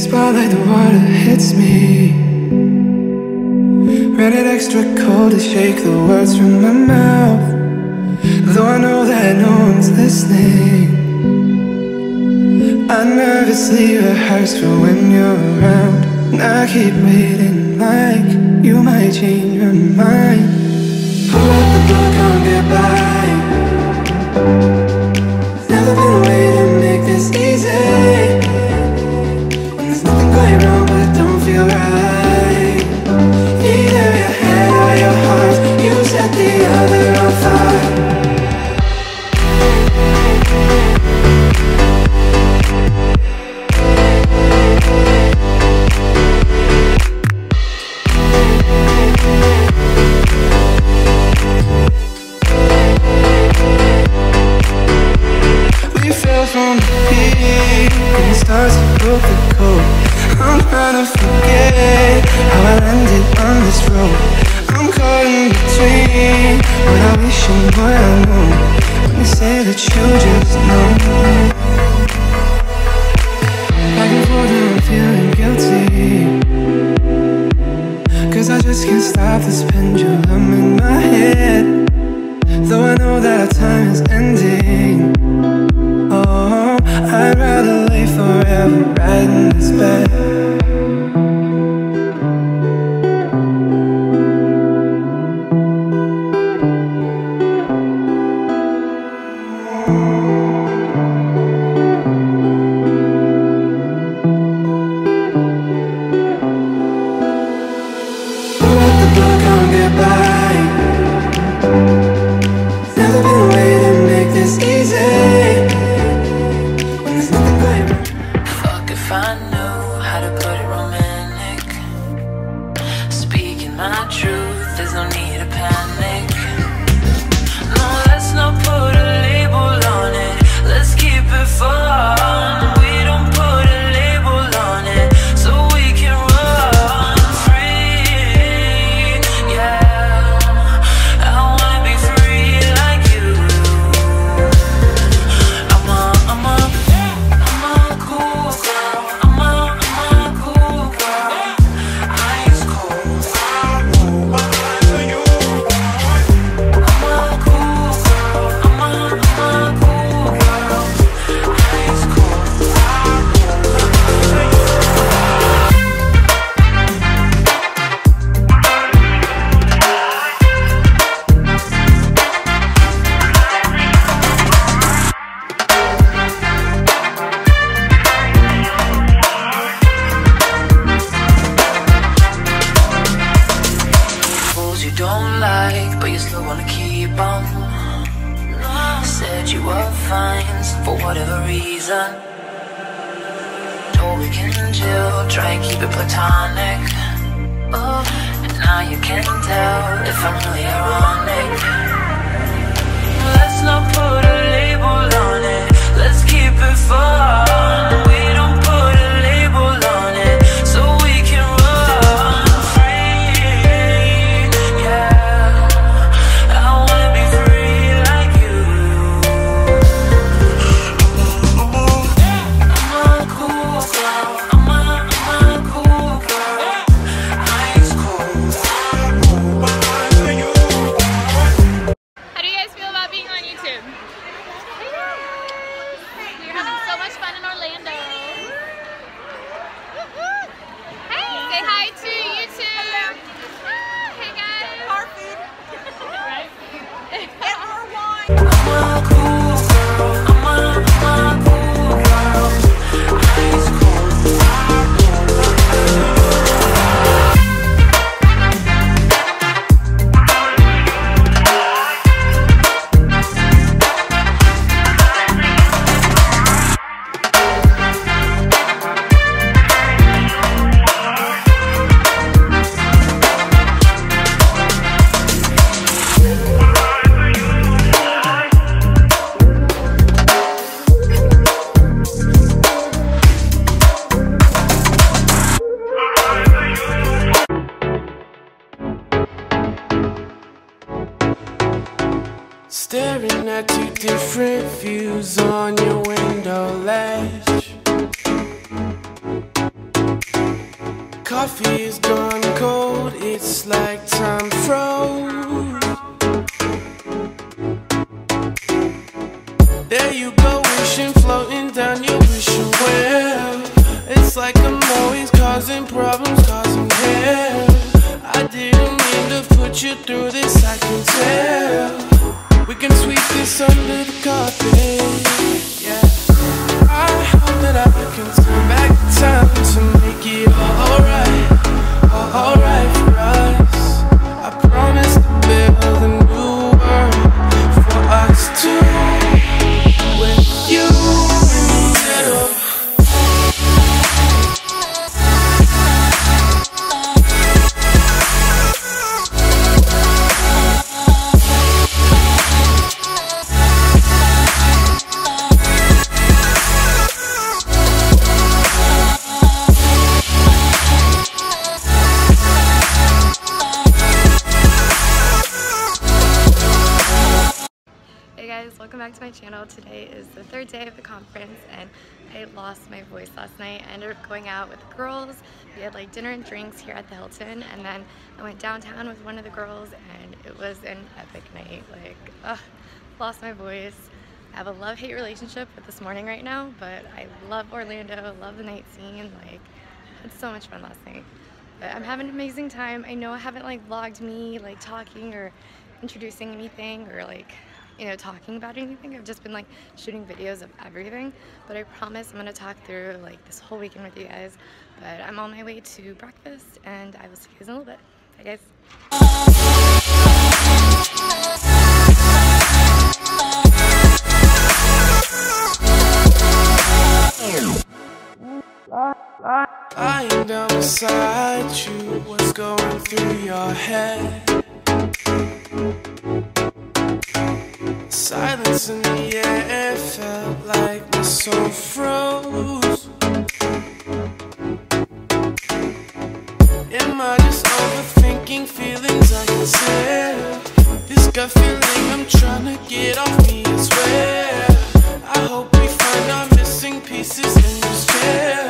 spotlight, the water hits me. Ran it extra cold to shake the words from my mouth. Though I know that no one's listening. I nervously rehearse for when you're around. And I keep waiting like you might change your mind. Pull up the book, I'll get peak stars broke the code. I'm trying to forget how I landed on this road. I'm caught in between what I wish and what I know. When they say that you just know. Back and forth and I'm feeling guilty. Cause I just can't stop this pendulum in my head. Though I know that our time is ending. I'd rather lay forever right in this bed. Reason. Told we can chill, try and keep it platonic. Oh, and now you can tell if I'm really ironic. Let's not put a label on it. Let's keep it fun. Staring at two different views on your window ledge. coffee is gone cold. It's like time froze. There you go, under the carpet, welcome back to my channel. Today is the third day of the conference and I lost my voice last night. I ended up going out with the girls. We had like dinner and drinks here at the Hilton and then I went downtown with one of the girls and it was an epic night. Like, ugh, lost my voice. I have a love-hate relationship with this morning right now, but I love Orlando, love the night scene. Like, had so much fun last night. But I'm having an amazing time. I know I haven't like vlogged me like talking or introducing anything or like you know talking about anything. I've just been like shooting videos of everything. But I promise I'm gonna talk through like this whole weekend with you guys. But I'm on my way to breakfast and I will see you guys in a little bit. Bye guys. Down beside you, what's going through your head? Silence in the air felt like my soul froze. Am I just overthinking feelings I can tell? This gut feeling I'm trying to get off me, I swear. I hope we find our missing pieces in this chair.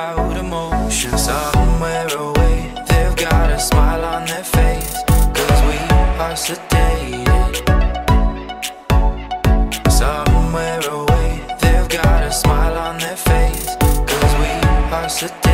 out emotion somewhere away. They've got a smile on their face Cause we are sedated. Somewhere away They've got a smile on their face Cause we are sedated.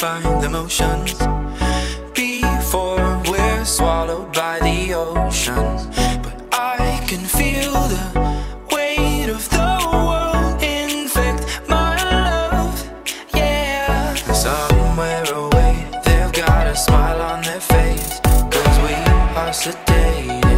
find the motions before we're swallowed by the ocean. But I can feel the weight of the world infect my love. Yeah, somewhere away, they've got a smile on their face. Cause we are sedated.